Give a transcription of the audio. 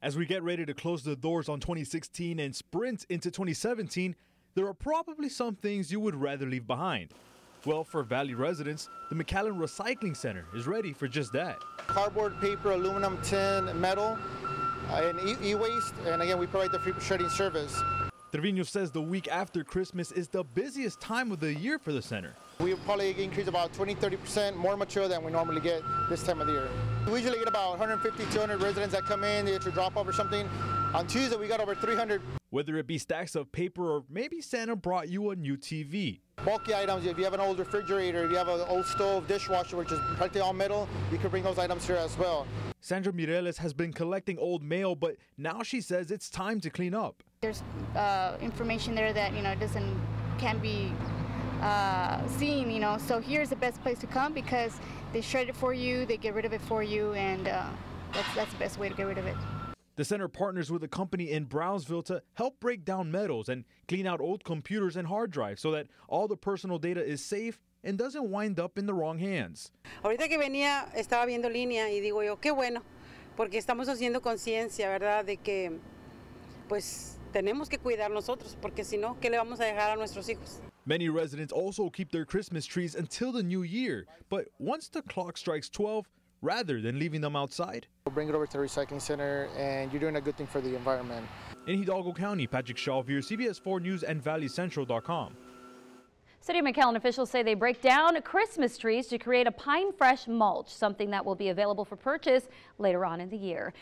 As we get ready to close the doors on 2016 and sprint into 2017, there are probably some things you would rather leave behind. Well, for Valley residents, the McAllen Recycling Center is ready for just that. Cardboard, paper, aluminum, tin, metal, uh, and e-waste. And again, we provide the free shredding service. Trevino says the week after Christmas is the busiest time of the year for the center. We probably increase about 20, 30% more mature than we normally get this time of the year. We usually get about 150, 200 residents that come in, they get to drop off or something. On Tuesday, we got over 300. Whether it be stacks of paper or maybe Santa brought you a new TV. Bulky items, if you have an old refrigerator, if you have an old stove, dishwasher, which is practically all metal, you can bring those items here as well. Sandra Mireles has been collecting old mail, but now she says it's time to clean up. There's uh, information there that you know doesn't can be uh, seen, you know. So here's the best place to come because they shred it for you, they get rid of it for you, and uh, that's that's the best way to get rid of it. The center partners with a company in Brownsville to help break down metals and clean out old computers and hard drives so that all the personal data is safe and doesn't wind up in the wrong hands. Ahorita que venía estaba viendo línea y digo yo, qué bueno, porque estamos haciendo conciencia, ¿verdad? De que pues tenemos que cuidar nosotros, porque si no, ¿qué le vamos a dejar a nuestros hijos? Many residents also keep their Christmas trees until the new year, but once the clock strikes 12, rather than leaving them outside, We'll bring it over to the recycling center, and you're doing a good thing for the environment. in Hidalgo County, Patrick Shalvier, CBS 4 News and ValleyCentral.com. City of McAllen officials say they break down Christmas trees to create a pine fresh mulch, something that will be available for purchase later on in the year.